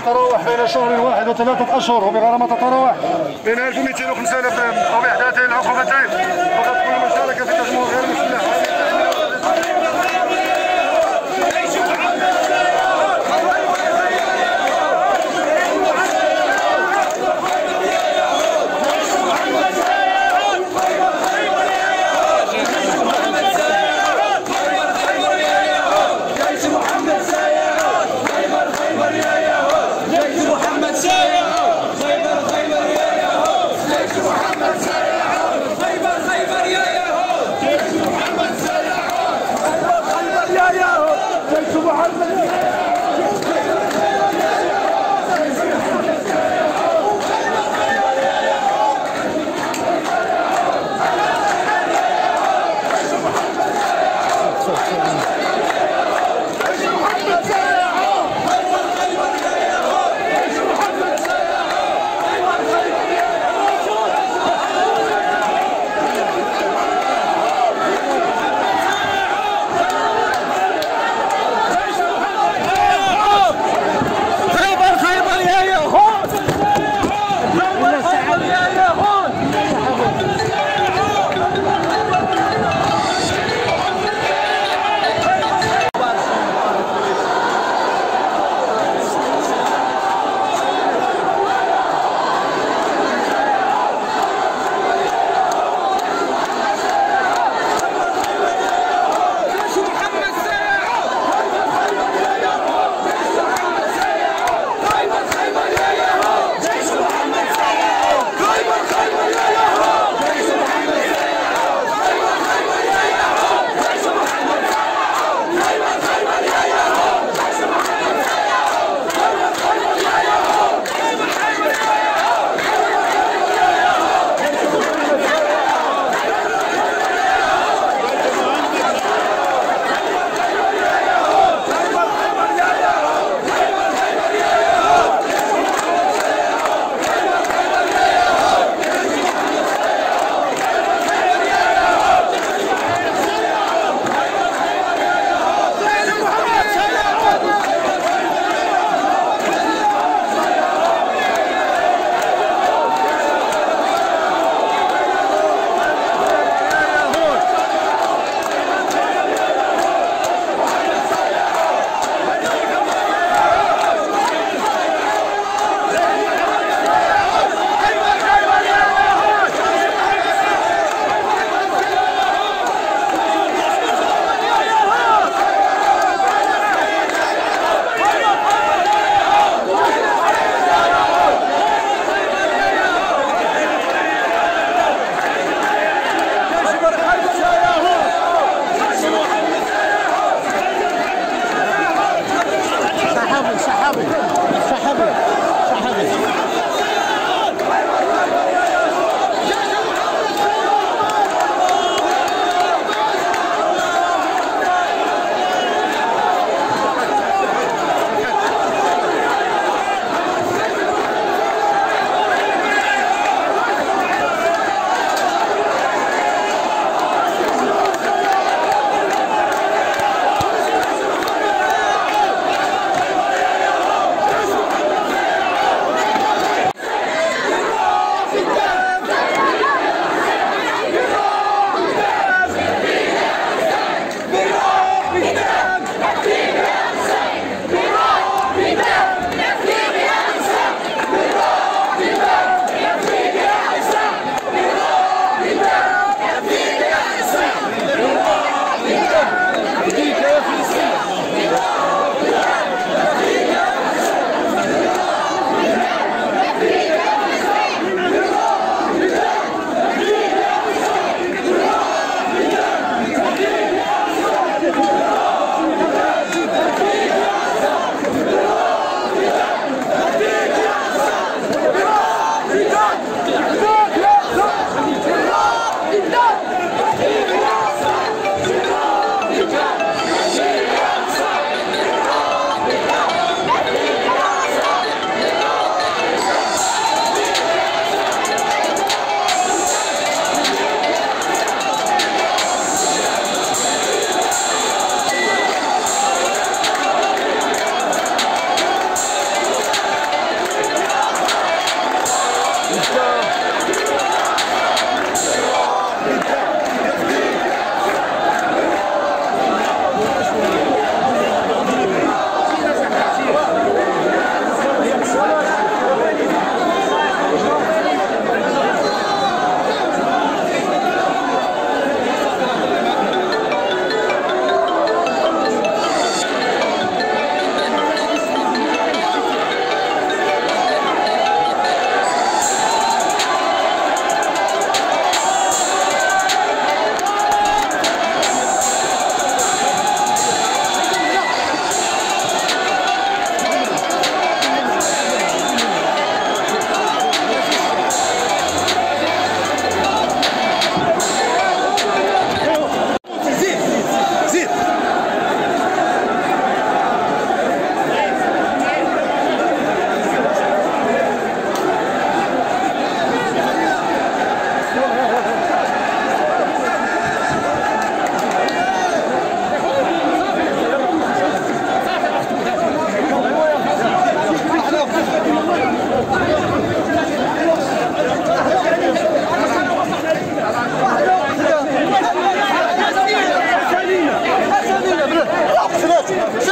تتراوح بين شهر واحد وثلاثة أشهر وبغرامة تتراوح. بين 1200 و 5000 درهم وبإحداث العقوبتين. فقط كل مشاركة في تجمع غير مسلح.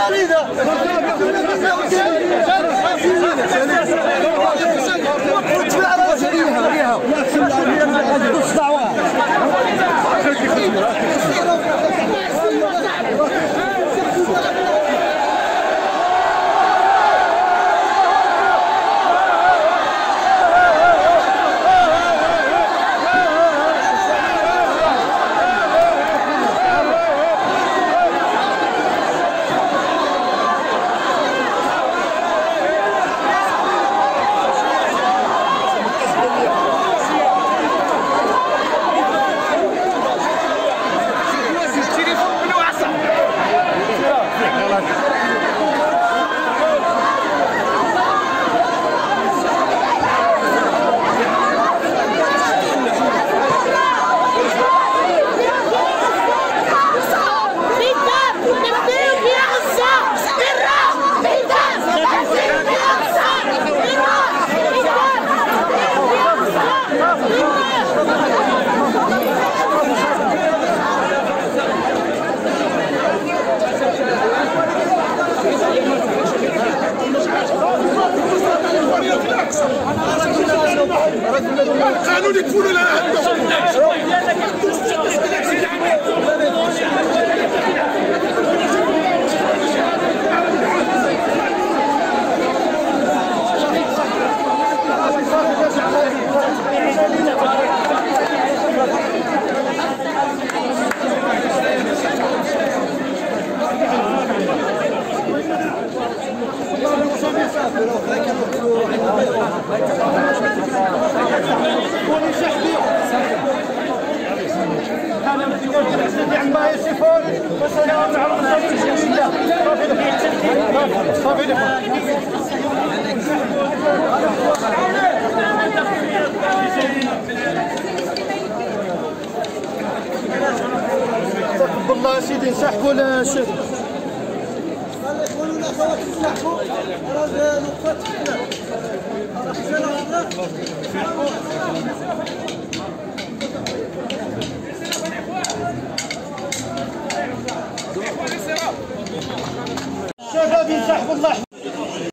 الجريدة. 你出去来 وسلام على المرسلين صافي الله سيدي نسحبوا الشيخ يقولون اخوات نسحبوا راه نقطه شباب يسحب الله.